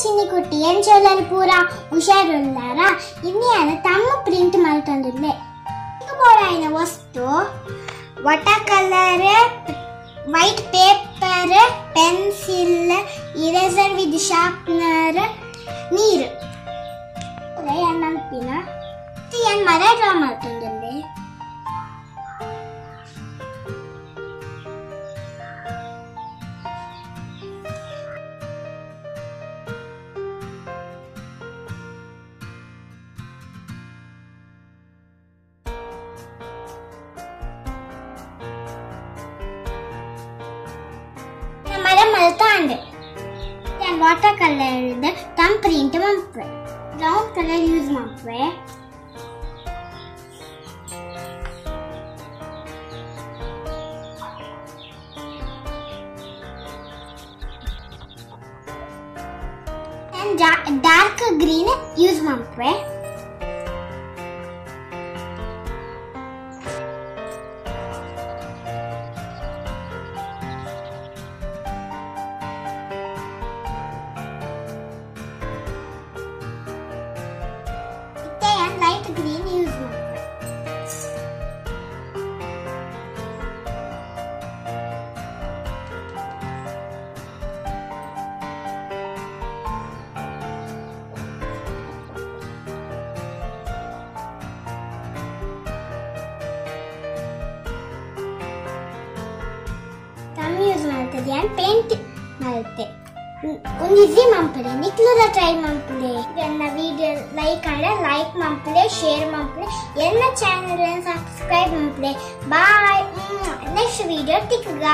ಚಿನ್ನಿ ಕುಟ್ಟಿ ಏನ್ ಚೋಲಲ್ಲಿ ಪೂರ ಹುಷಾರುಲ್ಲಾರ ಇನ್ನೇನು ತಮ್ಮ ಪ್ರಿಂಟ್ ಮಾಡ್ತಂದಿರ್ಲೆ ಬೋಡಾಯಿನ ವಸ್ತು water colour white paper pencil eraser with sharpener ನೀರು ನೆನಪಿನ ಏನ್ ಮರ draw ಮಾಡ್ತಂದಿರ್ಲೆ watercolor the thumbprint mampe brown color use mampe and dark green use mampe use ಮಾಡ್ತದೆ ಆ್ಯಂಡ್ ಪೇಂಟ್ ಮಾಡುತ್ತೆ ಒಂದು ಈಸಿ ಮಂಪಲೆ ನಿಕ್ಲುದ ಟ್ರೈ ಮಂಪಲೆ ನನ್ನ ವಿಡಿಯೋ ಲೈಕ್ ಆಡ ಲೈಕ್ ಮಂಪಲೆ ಶೇರ್ ಮಂಪಲೆ ಎಲ್ಲ ಚಾನಲ್ ಸಬ್ಸ್ಕ್ರೈಬ್ ಮಂಪಲೆ ಬಾಯ್ ನೆಕ್ಸ್ಟ್ ವಿಡಿಯೋ ತಿಕ್ಕಗ